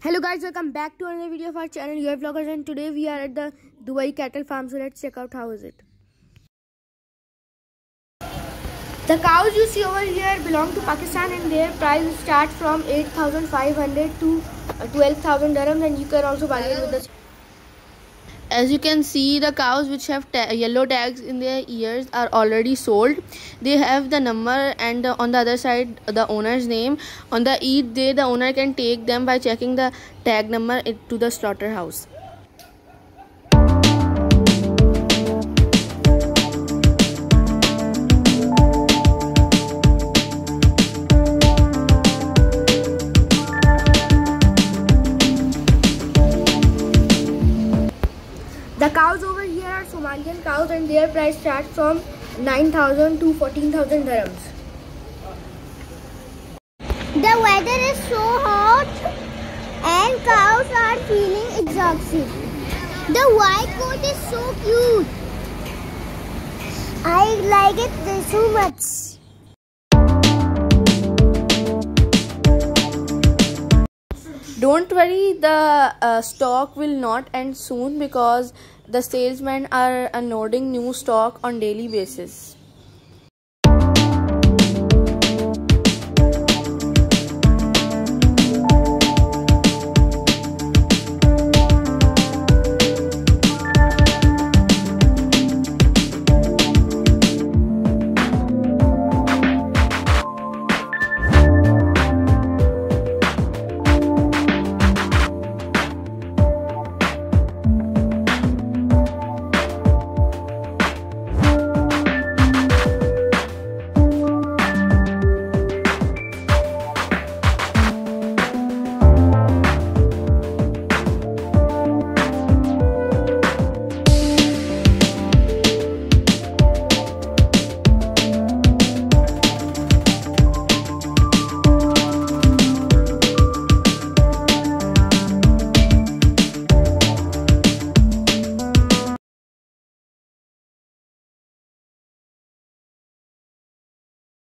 Hello guys, welcome back to another video of our channel UAE Vloggers and today we are at the Dubai cattle farm so let's check out how is it. The cows you see over here belong to Pakistan and their price start from 8500 to uh, 12000 dirhams and you can also bargain with the as you can see the cows which have ta yellow tags in their ears are already sold. They have the number and uh, on the other side the owner's name. On the each day the owner can take them by checking the tag number to the slaughterhouse The cows over here are Somalian cows and their price starts from 9,000 to 14,000 dirhams. The weather is so hot and cows are feeling exhausted. The white coat is so cute. I like it so much. Don't worry, the uh, stock will not end soon because the salesmen are uh, unloading new stock on daily basis.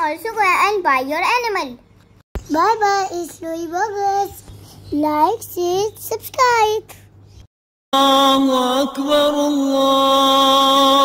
also go and buy your animal. Bye bye, it's UAE Vloggers. Like, share, subscribe. Akbar, Allah.